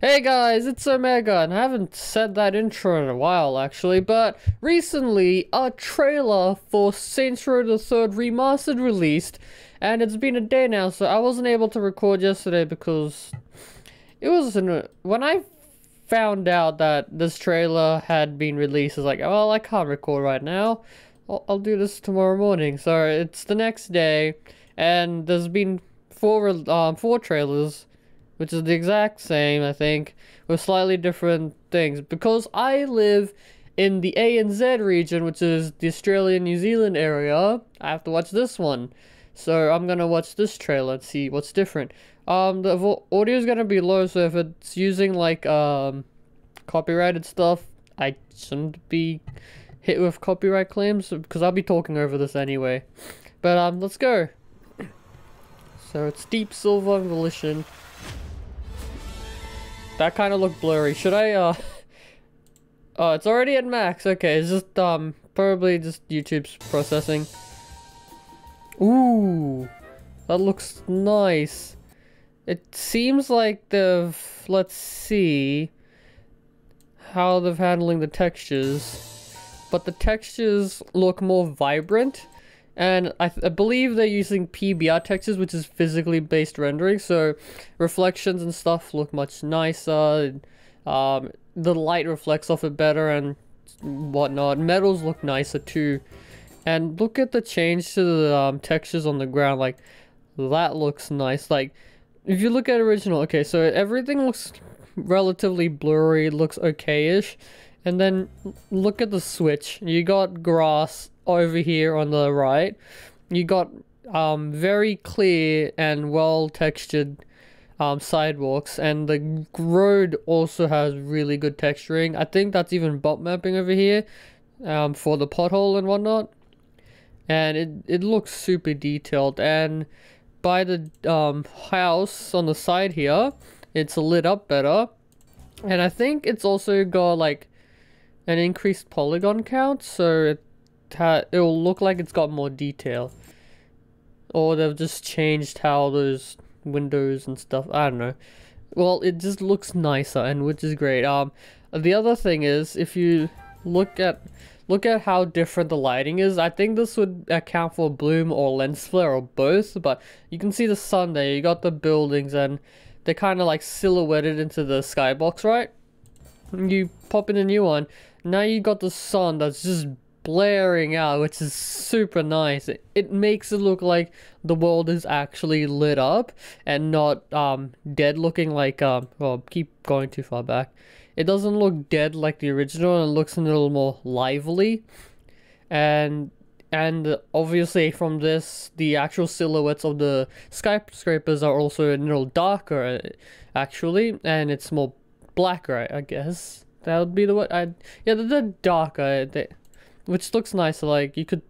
Hey guys, it's Omega, and I haven't said that intro in a while actually, but recently a trailer for Saints Row the Third Remastered released, and it's been a day now, so I wasn't able to record yesterday because it was an, when I found out that this trailer had been released, I was like, oh, well, I can't record right now. I'll, I'll do this tomorrow morning. So it's the next day, and there's been four um four trailers which is the exact same, I think, with slightly different things. Because I live in the ANZ region, which is the Australian New Zealand area, I have to watch this one. So I'm gonna watch this trailer and see what's different. Um, the audio is gonna be low, so if it's using like um copyrighted stuff, I shouldn't be hit with copyright claims because I'll be talking over this anyway. But um, let's go. So it's Deep Silver Volition. That kind of looked blurry. Should I, uh... Oh, it's already at max. Okay, it's just, um, probably just YouTube's processing. Ooh, that looks nice. It seems like they've, let's see, how they're handling the textures. But the textures look more vibrant. And I, I, believe they're using PBR textures, which is physically based rendering, so reflections and stuff look much nicer. Um, the light reflects off it better and whatnot. Metals look nicer too. And look at the change to the um, textures on the ground, like that looks nice. Like if you look at original, okay, so everything looks relatively blurry, looks okay-ish. And then look at the switch. You got grass over here on the right. You got um, very clear and well textured um, sidewalks and the road also has really good texturing. I think that's even bump mapping over here um, for the pothole and whatnot. And it, it looks super detailed and by the um, house on the side here, it's lit up better. And I think it's also got like an increased polygon count, so it it'll look like it's got more detail. Or they've just changed how those windows and stuff, I don't know. Well, it just looks nicer, and which is great. Um, the other thing is, if you look at look at how different the lighting is, I think this would account for bloom or lens flare or both, but you can see the sun there, you got the buildings, and they're kind of like silhouetted into the skybox, right? You pop in a new one, now you got the sun that's just blaring out, which is super nice. It, it makes it look like the world is actually lit up and not um dead looking like um well keep going too far back. It doesn't look dead like the original and it looks a little more lively. And and obviously from this the actual silhouettes of the skyscrapers are also a little darker actually and it's more blacker I guess. That would be the what I yeah they're darker they which looks nice, like, you could...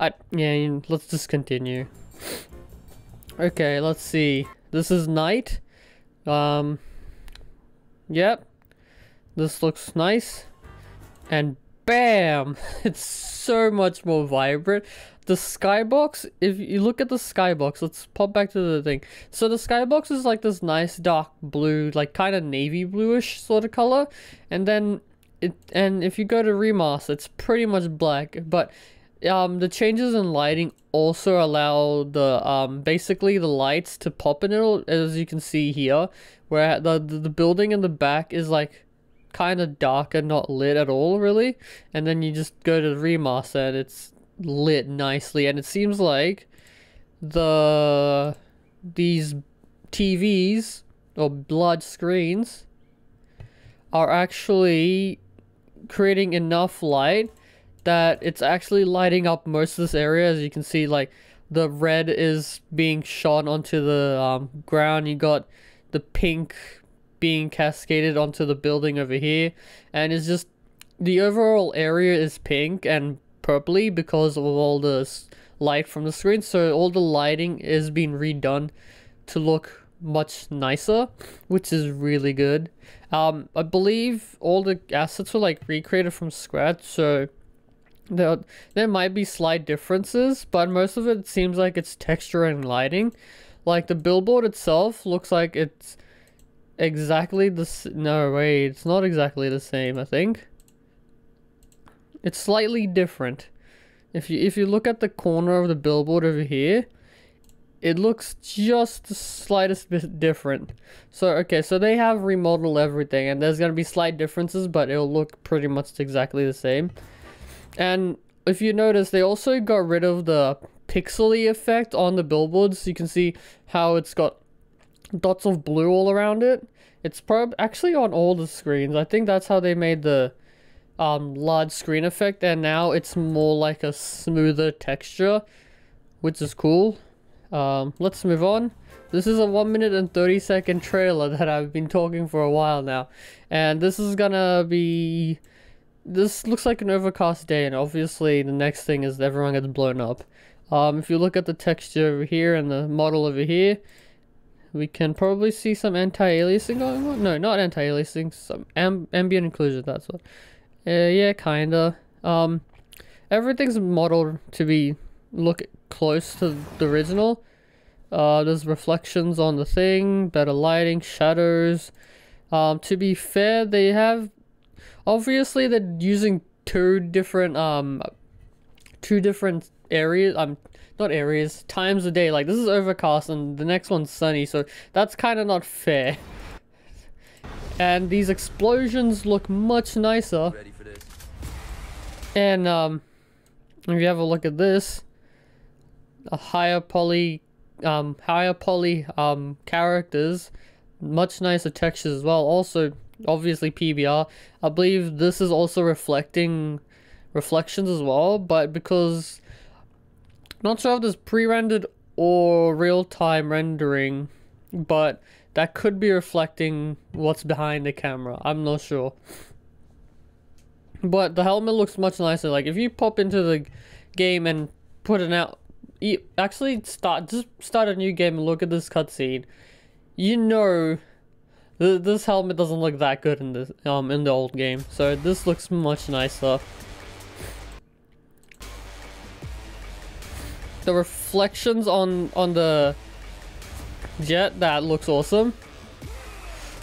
I, yeah, let's just continue. Okay, let's see. This is night. Um, yep. This looks nice. And bam! It's so much more vibrant. The skybox, if you look at the skybox, let's pop back to the thing. So the skybox is like this nice dark blue, like kind of navy bluish sort of color. And then it and if you go to remaster it's pretty much black but um the changes in lighting also allow the um basically the lights to pop in it as you can see here where the the, the building in the back is like kind of dark and not lit at all really. And then you just go to the remaster and it's lit nicely. And it seems like the these TVs or blood screens are actually creating enough light that it's actually lighting up most of this area. As you can see like the red is being shot onto the um, ground. You got the pink being cascaded onto the building over here and it's just the overall area is pink and purpley because of all the light from the screen so all the lighting is being redone to look much nicer, which is really good. Um, I believe all the assets were like recreated from scratch, so There, there might be slight differences, but most of it seems like it's texture and lighting. Like the billboard itself looks like it's exactly the no wait, it's not exactly the same. I think it's slightly different. If you if you look at the corner of the billboard over here, it looks just the slightest bit different. So okay, so they have remodeled everything, and there's gonna be slight differences, but it'll look pretty much exactly the same. And if you notice, they also got rid of the pixely effect on the billboards. You can see how it's got dots of blue all around it. It's prob actually on all the screens. I think that's how they made the um, large screen effect, and now it's more like a smoother texture, which is cool. Um, let's move on. This is a 1 minute and 30 second trailer that I've been talking for a while now. And this is gonna be... This looks like an overcast day, and obviously the next thing is everyone gets blown up. Um, if you look at the texture over here and the model over here, we can probably see some anti-aliasing going on. No, not anti-aliasing, some am ambient occlusion, that's what. Uh, yeah, kinda. Um, everything's modeled to be look close to the original. Uh, there's reflections on the thing, better lighting, shadows. Um, to be fair, they have obviously they're using two different um two different areas um not areas times a day. Like this is overcast and the next one's sunny so that's kind of not fair. And these explosions look much nicer. Ready for this? and um if you have a look at this a higher poly um higher poly um characters much nicer textures as well. Also obviously PBR I believe this is also reflecting reflections as well but because not sure if this pre-rendered or real-time rendering but that could be reflecting what's behind the camera I'm not sure but the helmet looks much nicer. Like if you pop into the game and put it out, you actually start just start a new game and look at this cutscene. You know, th- this helmet doesn't look that good in this um in the old game. So this looks much nicer. The reflections on on the jet that looks awesome.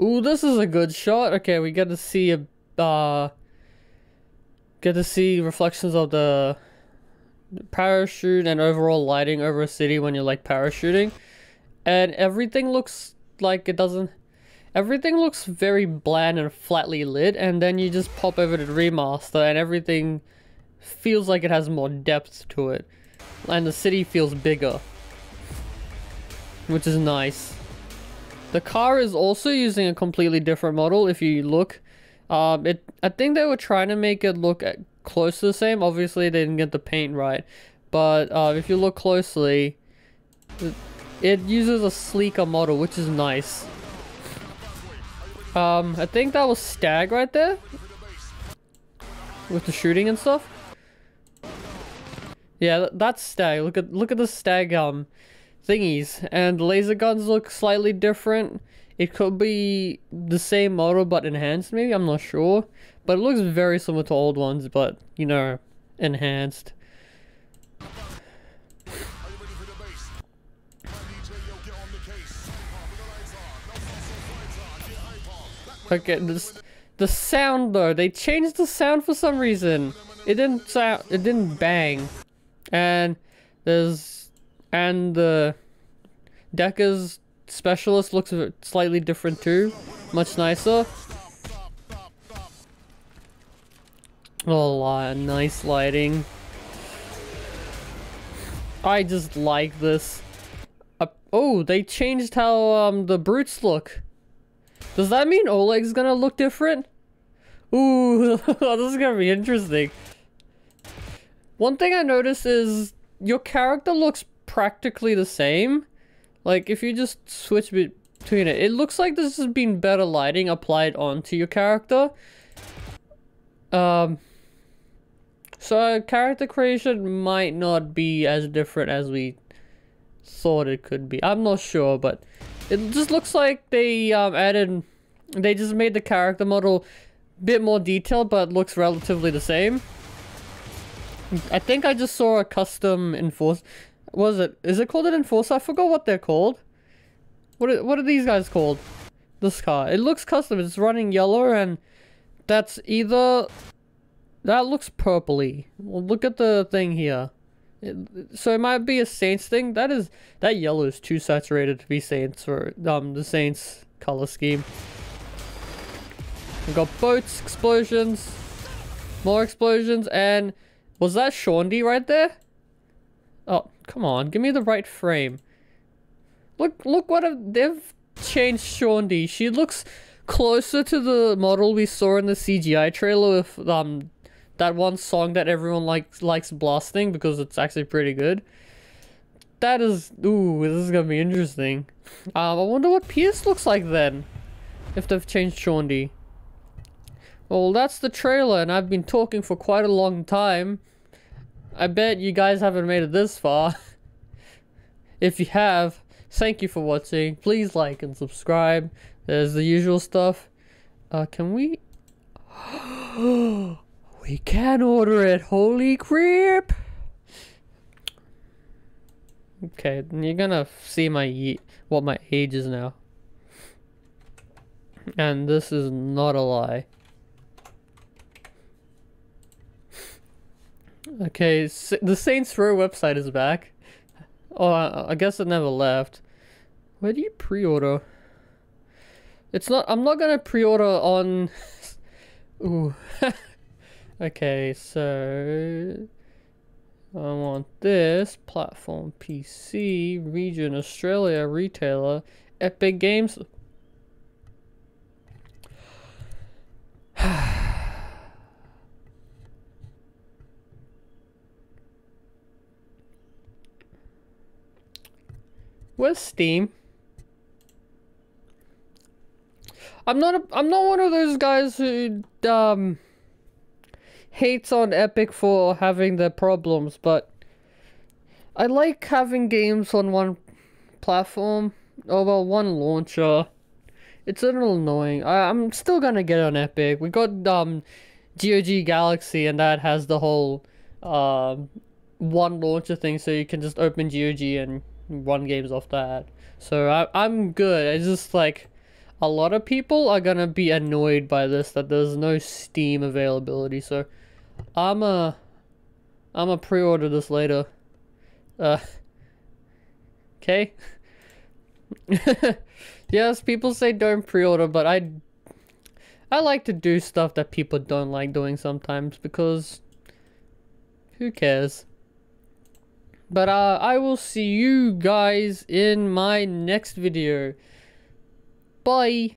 Ooh, this is a good shot. Okay, we get to see a uh get to see reflections of the parachute and overall lighting over a city when you're like parachuting and everything looks like it doesn't everything looks very bland and flatly lit and then you just pop over to remaster and everything feels like it has more depth to it and the city feels bigger which is nice the car is also using a completely different model if you look um, it I think they were trying to make it look close to the same. Obviously, they didn't get the paint right, but uh, if you look closely, it, it uses a sleeker model, which is nice. Um, I think that was Stag right there with the shooting and stuff. Yeah, th- that's Stag. Look at look at the Stag um thingies, and laser guns look slightly different. It could be the same model but enhanced, maybe. I'm not sure, but it looks very similar to old ones, but you know, enhanced. Okay, this the sound though they changed the sound for some reason. It didn't sound. It didn't bang, and there's and the Deckers specialist looks slightly different too, much nicer. Oh, li- nice lighting. I just like this. Uh, oh, they changed how um the brutes look. Does that mean Oleg's gonna look different? Ooh, this is gonna be interesting. One thing I noticed is your character looks practically the same. Like if you just switch between it, it looks like this has been better lighting applied onto your character. Um, so character creation might not be as different as we thought it could be. I'm not sure, but it just looks like they um, added, they just made the character model a bit more detailed, but looks relatively the same. I think I just saw a custom enforce. Was it? Is it called an enforcer? I forgot what they're called. What are, what are these guys called? This car. It looks custom. It's running yellow and that's either... That looks purpley. Well, look at the thing here. It, so it might be a Saints thing. That is... That yellow is too saturated to be Saints or um the Saints color scheme. We got boats, explosions, more explosions, and was that Shaundi right there? Oh, come on, give me the right frame. Look, look what a, they've changed Shaundi. She looks closer to the model we saw in the CGI trailer with um that one song that everyone likes likes blasting because it's actually pretty good. That is, ooh, this is gonna be interesting. Um, I wonder what Pierce looks like then, if they've changed Shaundi. Well, that's the trailer, and I've been talking for quite a long time. I bet you guys haven't made it this far. if you have, thank you for watching. Please like and subscribe. There's the usual stuff. Uh, can we... we can order it. Holy crap! Okay, you're gonna see my what my age is now. And this is not a lie. Okay, the Saints Row website is back. Oh, I, guess it never left. Where do you pre-order? It's not, I'm not gonna pre-order on... Ooh. okay, so... I want this, platform PC, region Australia, retailer, Epic Games. Where's Steam? I'm not a, I'm not one of those guys who um hates on Epic for having their problems, but I like having games on one platform. Oh well, one launcher. It's a little annoying. I, I'm still gonna get on Epic. We got um GOG Galaxy and that has the whole um one launcher thing so you can just open GOG and run games off that. So I, I'm good. It's just like a lot of people are gonna be annoyed by this that there's no Steam availability. So I'm a I'm a pre-order this later. Uh. Okay. yes, people say don't pre-order, but I I like to do stuff that people don't like doing sometimes because who cares? But uh, I will see you guys in my next video. Bye.